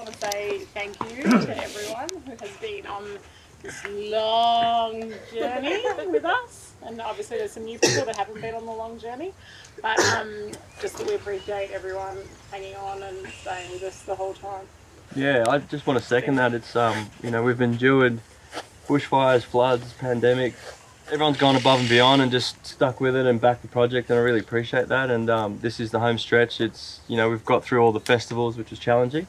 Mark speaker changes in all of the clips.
Speaker 1: want to say thank you to everyone who has been on this long journey with us. And obviously, there's some new people that haven't been on the long journey. But um, just that we appreciate everyone hanging on and staying with us the whole time.
Speaker 2: Yeah, I just want to second that. It's um, you know, we've endured bushfires, floods, pandemic. Everyone's gone above and beyond and just stuck with it and backed the project, and I really appreciate that. And um, this is the home stretch. It's you know we've got through all the festivals, which was challenging,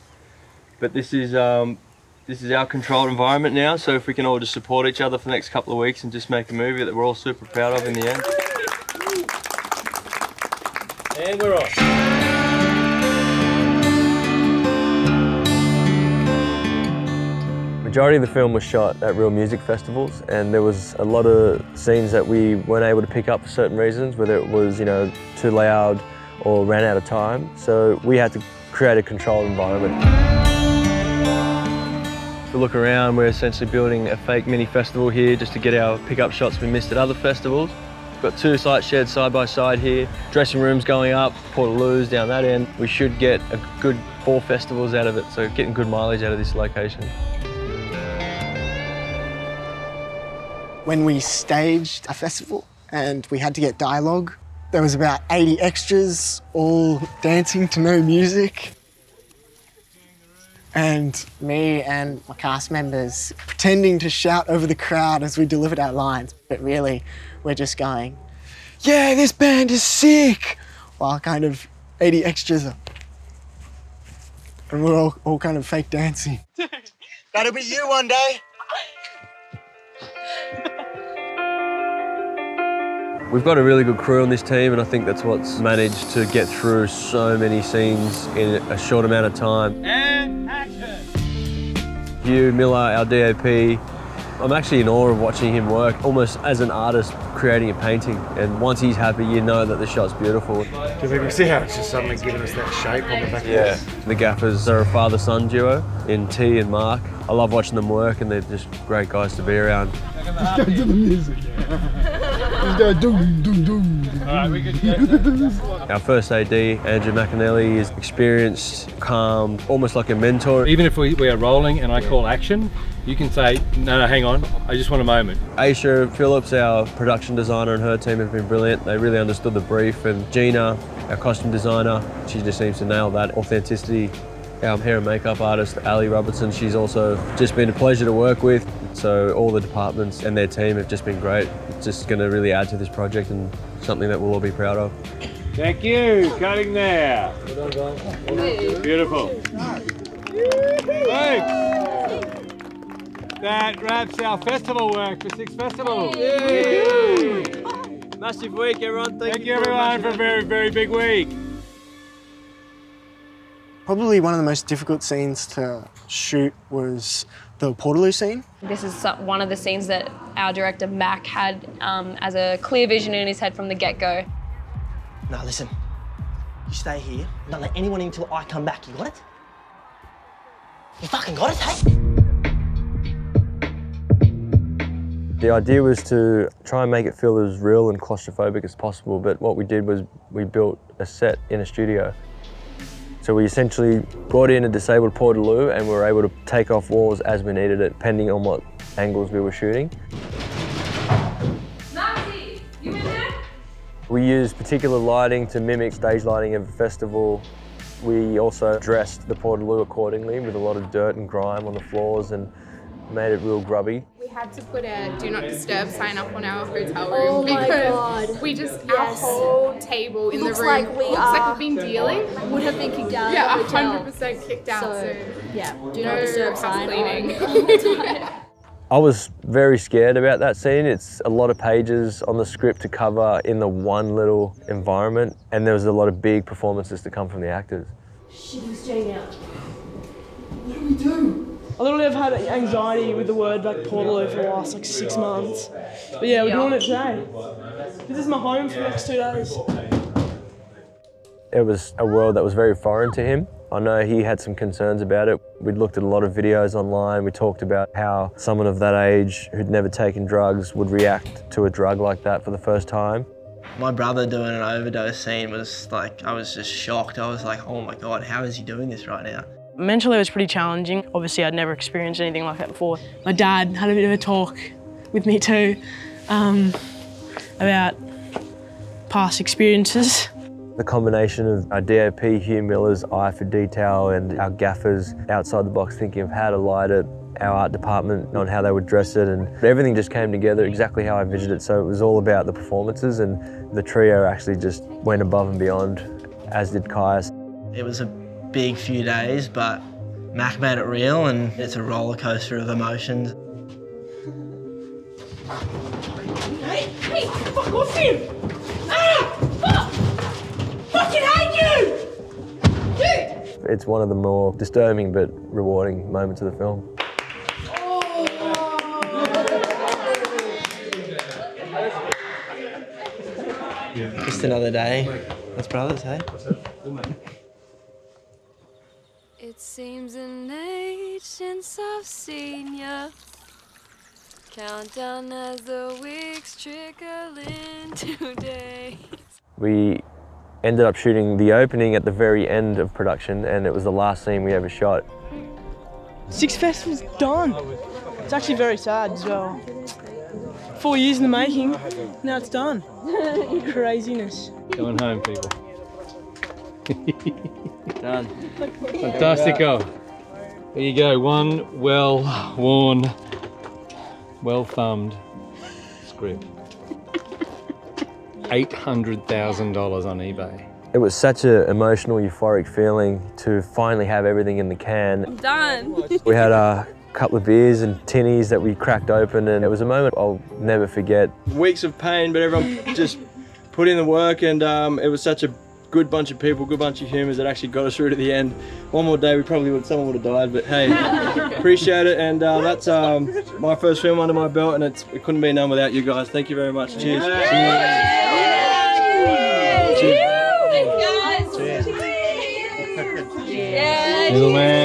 Speaker 2: but this is um, this is our controlled environment now. So if we can all just support each other for the next couple of weeks and just make a movie that we're all super proud of in the end.
Speaker 3: And we're off.
Speaker 2: Majority of the film was shot at real music festivals and there was a lot of scenes that we weren't able to pick up for certain reasons, whether it was, you know, too loud or ran out of time. So we had to create a controlled environment. We look around, we're essentially building a fake mini festival here just to get our pickup shots we missed at other festivals. We've got two site sheds side by side here, dressing rooms going up, Portaloos down that end. We should get a good four festivals out of it, so getting good mileage out of this location.
Speaker 4: when we staged a festival and we had to get dialogue. There was about 80 extras, all dancing to no music. And me and my cast members pretending to shout over the crowd as we delivered our lines. But really, we're just going, yeah, this band is sick! While kind of 80 extras are. And we're all, all kind of fake dancing. That'll be you one day.
Speaker 2: We've got a really good crew on this team, and I think that's what's managed to get through so many scenes in a short amount of time.
Speaker 3: And action.
Speaker 2: Hugh Miller, our DOP, I'm actually in awe of watching him work, almost as an artist creating a painting. And once he's happy, you know that the shot's beautiful.
Speaker 5: Because you can see how it's just suddenly given us that shape on the back
Speaker 2: Yeah.
Speaker 5: wall.
Speaker 2: The Gaffers are a father-son duo in T and Mark. I love watching them work, and they're just great guys to be around.
Speaker 5: Go to the music. Just go doom, doom, doom.
Speaker 3: All right.
Speaker 2: Our first AD, Andrew McAnally, is experienced, calm, almost like a mentor.
Speaker 3: Even if we, we are rolling and I call action, you can say, no, no, hang on, I just want a moment.
Speaker 2: Aisha Phillips, our production designer, and her team have been brilliant. They really understood the brief. And Gina, our costume designer, she just seems to nail that authenticity. Our hair and makeup artist, Ali Robertson, she's also just been a pleasure to work with. So all the departments and their team have just been great. It's just going to really add to this project and something that we'll all be proud of.
Speaker 3: Thank you. Cutting there. Beautiful. Thanks. That wraps our festival work for Six Festivals.
Speaker 2: Massive week, everyone. Thank,
Speaker 3: Thank you, everyone, for a very, very big week.
Speaker 4: Probably one of the most difficult scenes to shoot was the Portaloo scene.
Speaker 6: This is one of the scenes that our director Mac had um, as a clear vision in his head from the get-go.
Speaker 7: Now listen, you stay here. Don't let anyone in until I come back. You got it? You fucking got it, hey?
Speaker 2: The idea was to try and make it feel as real and claustrophobic as possible, but what we did was we built a set in a studio. So we essentially brought in a disabled Portaloo and we were able to take off walls as we needed it, depending on what angles we were shooting.
Speaker 6: Maxie, you in there?
Speaker 2: We used particular lighting to mimic stage lighting of a festival. We also dressed the Portaloo accordingly with a lot of dirt and grime on the floors and made it real grubby.
Speaker 8: We had to put a do not disturb sign up on our hotel oh room
Speaker 9: Oh my
Speaker 8: because
Speaker 9: God.
Speaker 8: we just
Speaker 9: Yes.
Speaker 8: our whole table in
Speaker 9: Looks
Speaker 8: the room
Speaker 9: like we
Speaker 8: looks
Speaker 9: are-
Speaker 8: like we've been dealing.
Speaker 9: Would have been kicked out
Speaker 8: Yeah,
Speaker 9: of the
Speaker 8: hundred percent kicked out. So,
Speaker 9: So, yeah, do
Speaker 8: no
Speaker 9: not disturb sign
Speaker 8: cleaning.
Speaker 2: I was very scared about that scene. It's a lot of pages on the script to cover in the one little environment, and there was a lot of big performances to come from the actors.
Speaker 9: Shit, he's staying out.
Speaker 10: I literally have had anxiety with the word like Portaloo for the last like six months. But yeah, we're doing it today. This is my home for the next two days.
Speaker 2: It was a world that was very foreign to him. I know he had some concerns about it. We'd looked at a lot of videos online. We talked about how someone of that age who'd never taken drugs would react to a drug like that for the first time.
Speaker 7: My brother doing an overdose scene was like, I was just shocked. I was like, oh my God, how is he doing this right now?
Speaker 10: Mentally, it was pretty challenging. Obviously, I'd never experienced anything like that before. My dad had a bit of a talk with me too um, about past experiences.
Speaker 2: The combination of our DOP, Hugh Miller's eye for detail, and our gaffers outside the box thinking of how to light it, our art department on how they would dress it, and everything just came together exactly how I envisioned it. So it was all about the performances, and the trio actually just went above and beyond, as did Kuyss.
Speaker 7: It was a big few days, but Mac made it real, and it's a roller coaster of emotions.
Speaker 10: Hey, hey, fuck off him! Ah, fuck! Fucking hate you! Dude!
Speaker 2: It's one of the more disturbing but rewarding moments of the film.
Speaker 7: Just another day. That's brothers, hey?
Speaker 11: It seems an age since I've seen ya. Countdown as the weeks trickle into days.
Speaker 2: We ended up shooting the opening at the very end of production, and it was the last scene we ever shot.
Speaker 10: Six Festival's done. It's actually very sad as well. Four years in the making, now it's done. Craziness.
Speaker 3: Going home, people.
Speaker 12: Done.
Speaker 3: Fantastico. There you go. One well worn, well thumbed script. $800,000 on eBay.
Speaker 2: It was such an emotional, euphoric feeling to finally have everything in the can.
Speaker 11: Done.
Speaker 2: We had a couple of beers and tinnies that we cracked open, and it was a moment I'll never forget.
Speaker 12: Weeks of pain, but everyone just put in the work, and um, it was such a good bunch of people, good bunch of humans that actually got us through to the end. One more day, we probably would, someone would have died, but hey, appreciate it. And uh, that's um, my first film under my belt, and it's, it couldn't be done without you guys. Thank you very much. Cheers.
Speaker 11: Thanks, guys.
Speaker 3: Gentlemen, gentlemen.